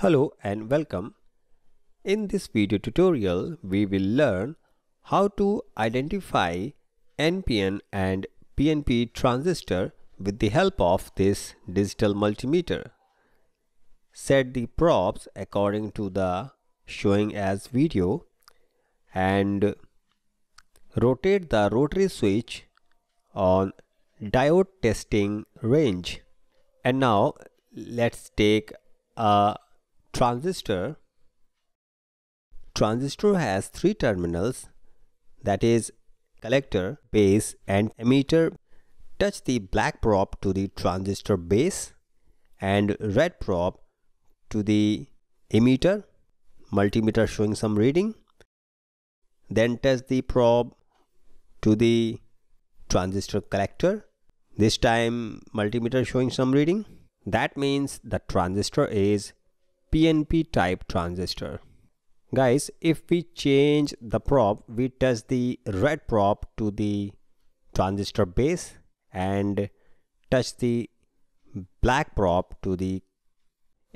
Hello and welcome. In this video tutorial, we will learn how to identify NPN and PNP transistor with the help of this digital multimeter. Set the probes according to the showing as video and rotate the rotary switch on diode testing range. And now let's take a transistor transistor has three terminals that is collector base and emitter. Touch the black probe to the transistor base and red probe to the emitter. Multimeter showing some reading. Then touch the probe to the transistor collector. This time multimeter showing some reading. That means the transistor is PNP type transistor. Guys, if we change the probe, we touch the red probe to the transistor base and touch the black probe to the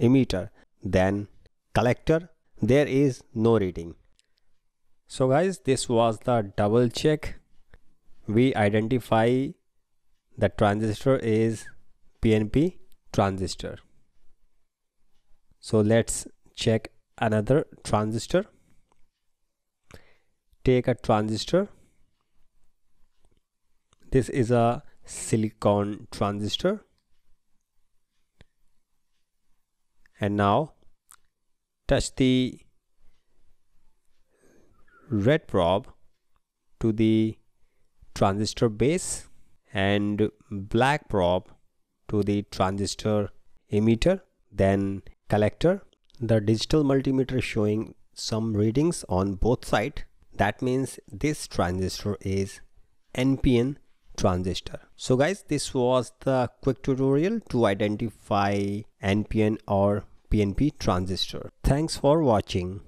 emitter, then collector, there is no reading. So guys, this was the double check. We identify the transistor is PNP transistor so let's check another transistor. Take a transistor. This is a silicon transistor. And now touch the red probe to the transistor base and black probe to the transistor emitter. Then collector the digital multimeter is showing some readings on both sides that means this transistor is NPN transistor. So guys this was the quick tutorial to identify NPN or PNP transistor. Thanks for watching